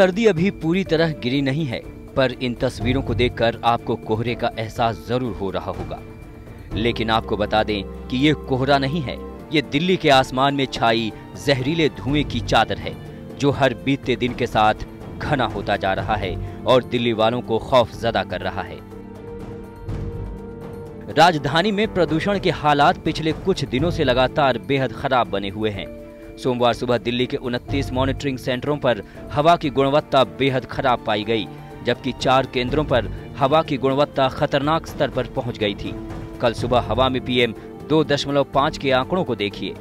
सर्दी अभी पूरी तरह गिरी नहीं है, पर इन तस्वीरों को देखकर आपको कोहरे का एहसास ज़रूर हो रहा होगा। लेकिन आपको बता दें कि ये कोहरा नहीं है, ये दिल्ली के आसमान में छाई जहरीले धुएँ की चादर है, जो हर बीतते दिन के साथ घना होता जा रहा है और दिल्ली वालों को खौफ जदा कर रहा है। राजधानी में प्रदूषण के हालात पिछले कुछ दिनों से लगातार बेहद खराब बने हुए हैं। सोमवार सुबह दिल्ली के 29 मॉनिटरिंग सेंटरों पर हवा की गुणवत्ता बेहद खराब पाई गई जबकि चार केंद्रों पर हवा की गुणवत्ता खतरनाक स्तर पर पहुँच गई थी कल सुबह हवा में पीएम दो दशमलव पाँच के आंकड़ों को देखिए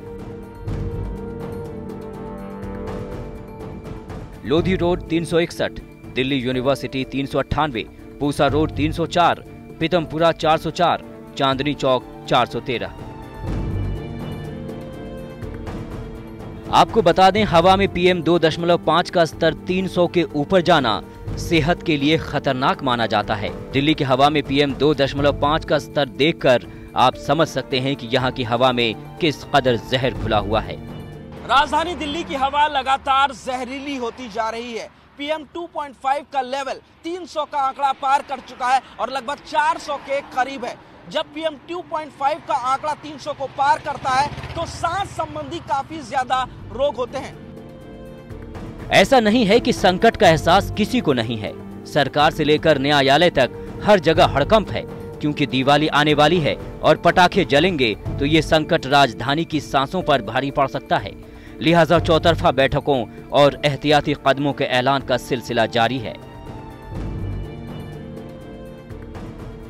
लोधी रोड तीन सौ इकसठ दिल्ली यूनिवर्सिटी तीन सौ अट्ठानवे पूसा रोड 304, पीतमपुरा 404, चांदनी चौक 413। आपको बता दें, हवा में पीएम 2.5 का स्तर 300 के ऊपर जाना सेहत के लिए खतरनाक माना जाता है। दिल्ली की हवा में पीएम 2.5 का स्तर देखकर आप समझ सकते हैं कि यहाँ की हवा में किस कदर जहर खुला हुआ है। राजधानी दिल्ली की हवा लगातार जहरीली होती जा रही है। पीएम 2.5 का लेवल 300 का आंकड़ा पार कर चुका है और लगभग 400 के करीब है। जब पीएम 2.5 का आंकड़ा 300 को पार करता है तो सांस संबंधी काफ़ी ज़्यादा रोग होते हैं। ऐसा नहीं है कि संकट का एहसास किसी को नहीं है। सरकार से लेकर न्यायालय तक हर जगह हड़कंप है, क्योंकि दिवाली आने वाली है और पटाखे जलेंगे तो ये संकट राजधानी की सांसों पर भारी पड़ सकता है। लिहाजा चौतरफा बैठकों और एहतियाती कदमों के ऐलान का सिलसिला जारी है।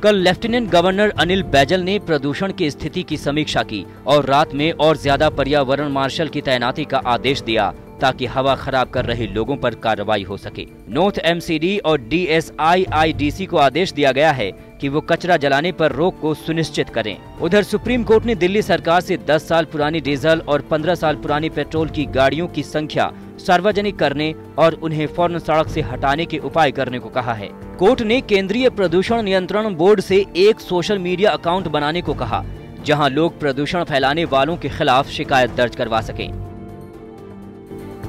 कल लेफ्टिनेंट गवर्नर अनिल बैजल ने प्रदूषण की स्थिति की समीक्षा की और रात में और ज़्यादा पर्यावरण मार्शल की तैनाती का आदेश दिया ताकि हवा खराब कर रहे लोगों पर कार्रवाई हो सके। नॉर्थ एमसीडी और डीएसआईआईडीसी को आदेश दिया गया है कि वो कचरा जलाने पर रोक को सुनिश्चित करें। उधर सुप्रीम कोर्ट ने दिल्ली सरकार से 10 साल पुरानी डीजल और 15 साल पुरानी पेट्रोल की गाड़ियों की संख्या सार्वजनिक करने और उन्हें फ़ौरन सड़क से हटाने के उपाय करने को कहा है। कोर्ट ने केंद्रीय प्रदूषण नियंत्रण बोर्ड से एक सोशल मीडिया अकाउंट बनाने को कहा, जहाँ लोग प्रदूषण फैलाने वालों के खिलाफ शिकायत दर्ज करवा सकें।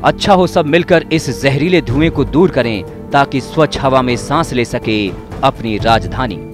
अच्छा हो सब मिलकर इस जहरीले धुएँ को दूर करें, ताकि स्वच्छ हवा में सांस ले सके अपनी राजधानी।